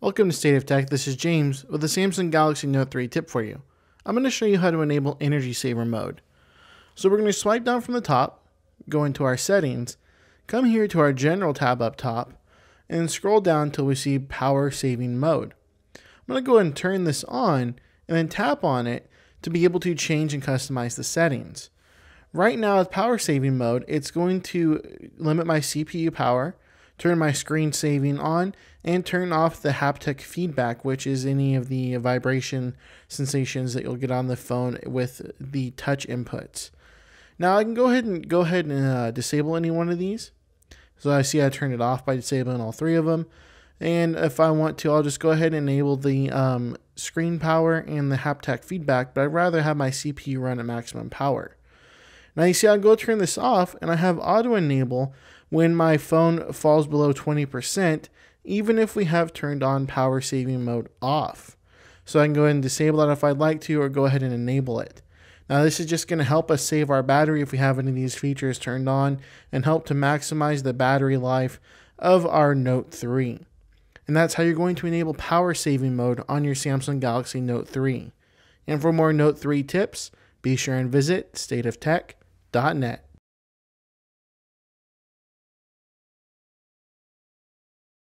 Welcome to State of Tech. This is James with the Samsung Galaxy Note 3 tip for you. I'm going to show you how to enable energy saver mode. So we're going to swipe down from the top, go into our settings, come here to our general tab up top, and scroll down until we see power saving mode. I'm going to go ahead and turn this on and then tap on it to be able to change and customize the settings. Right now with power saving mode, it's going to limit my CPU power, turn my screen saving on, and turn off the haptic feedback, which is any of the vibration sensations that you'll get on the phone with the touch inputs. Now I can go ahead and go ahead and uh, disable any one of these. So I see I turned it off by disabling all three of them. And if I want to, I'll just go ahead and enable the um, screen power and the haptic feedback, but I'd rather have my CPU run at maximum power. Now you see I go turn this off and I have auto enable when my phone falls below 20%, even if we have turned on power saving mode off. So I can go ahead and disable that if I'd like to, or go ahead and enable it. Now this is just going to help us save our battery if we have any of these features turned on and help to maximize the battery life of our Note 3. And that's how you're going to enable power saving mode on your Samsung Galaxy Note 3. And for more Note 3 tips, be sure and visit stateoftech.net.